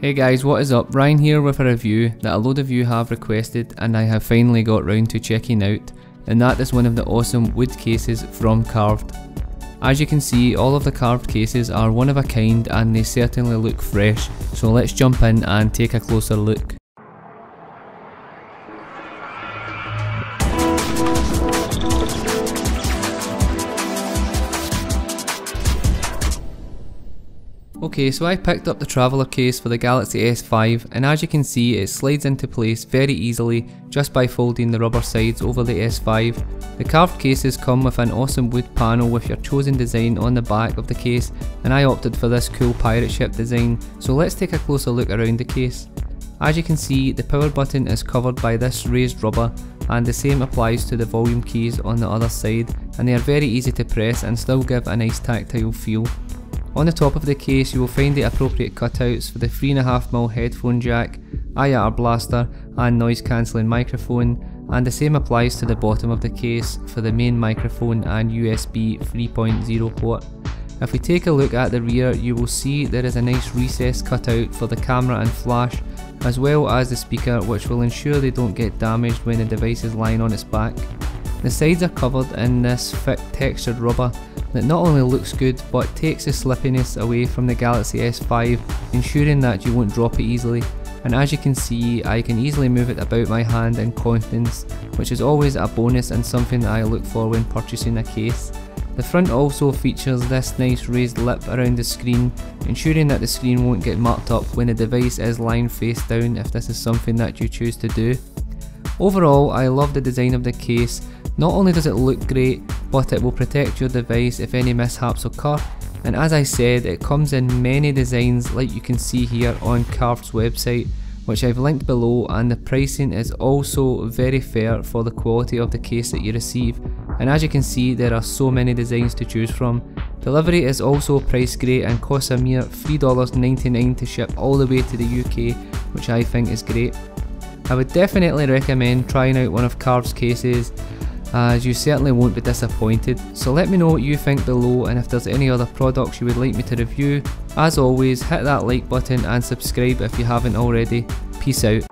Hey guys, what is up? Ryan here with a review that a load of you have requested and I have finally got round to checking out and that is one of the awesome wood cases from Carved. As you can see all of the carved cases are one of a kind and they certainly look fresh so let's jump in and take a closer look. Okay, so I picked up the Traveller case for the Galaxy S5 and as you can see it slides into place very easily just by folding the rubber sides over the S5. The carved cases come with an awesome wood panel with your chosen design on the back of the case and I opted for this cool pirate ship design so let's take a closer look around the case. As you can see the power button is covered by this raised rubber and the same applies to the volume keys on the other side and they are very easy to press and still give a nice tactile feel. On the top of the case you will find the appropriate cutouts for the 3.5mm headphone jack, IR blaster and noise cancelling microphone and the same applies to the bottom of the case for the main microphone and USB 3.0 port. If we take a look at the rear you will see there is a nice recess cutout for the camera and flash as well as the speaker which will ensure they don't get damaged when the device is lying on its back. The sides are covered in this thick textured rubber that not only looks good but takes the slippiness away from the Galaxy S5 ensuring that you won't drop it easily and as you can see I can easily move it about my hand in confidence which is always a bonus and something that I look for when purchasing a case. The front also features this nice raised lip around the screen ensuring that the screen won't get marked up when the device is lying face down if this is something that you choose to do. Overall I love the design of the case, not only does it look great but it will protect your device if any mishaps occur and as I said it comes in many designs like you can see here on Carved's website which I've linked below and the pricing is also very fair for the quality of the case that you receive and as you can see there are so many designs to choose from. Delivery is also priced great and costs a mere $3.99 to ship all the way to the UK which I think is great. I would definitely recommend trying out one of Carved's cases as you certainly won't be disappointed. So let me know what you think below and if there's any other products you would like me to review. As always, hit that like button and subscribe if you haven't already. Peace out.